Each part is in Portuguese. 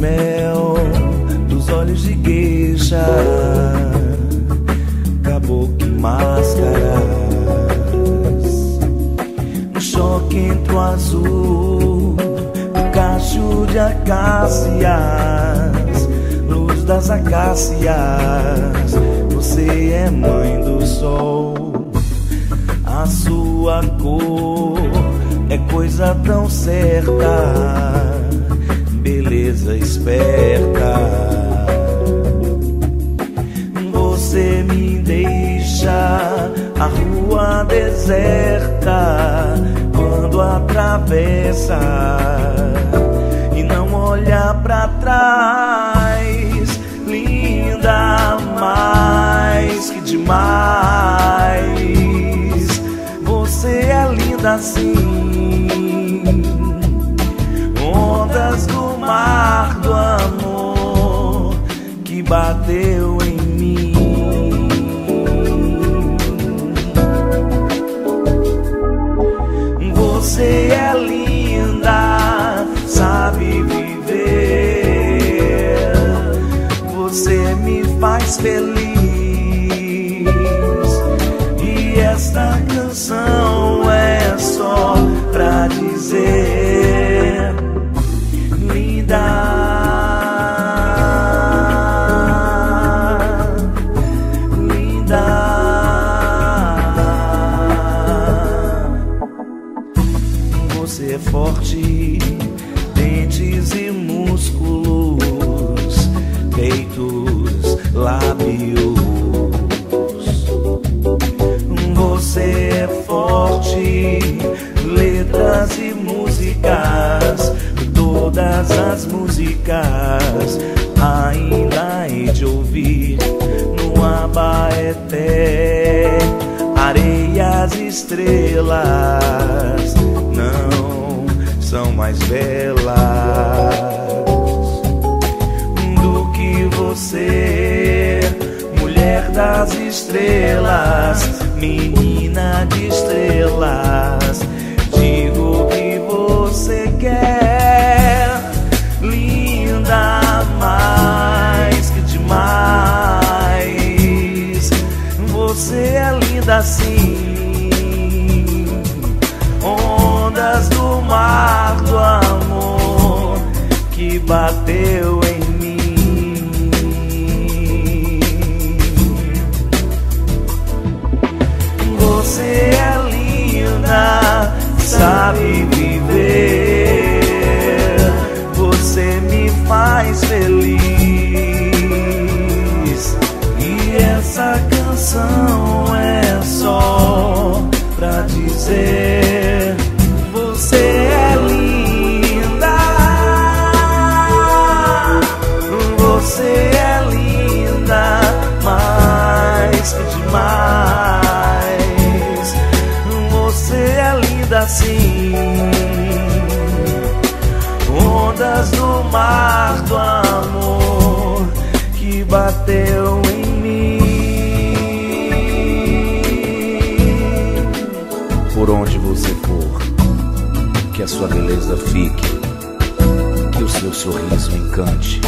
mel, dos olhos de gueixa, caboclo máscaras, no choque entre o azul, o cacho de acácias, luz das acácias, você é mãe do sol, a sua cor é coisa tão certa beleza esperta. Você me deixa a rua deserta quando atravessa e não olha para trás. Linda mais que demais. Você é linda assim. Bateu em mim. Você é linda, sabe viver. Você me faz feliz. Lábios. Você é forte, letras e músicas, todas as músicas ainda hei de ouvir no Abaeté, areias estrelas não são mais belas do que você, das estrelas, menina de estrelas. Digo que você quer, linda mais que demais. Você é linda assim, ondas do mar do amor que bateu mar do amor que bateu em mim. Por onde você for, que a sua beleza fique, que o seu sorriso encante,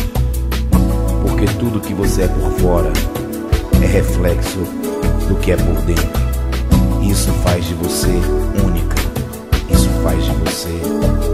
porque tudo que você é por fora é reflexo do que é por dentro. Isso faz de você única, isso faz de você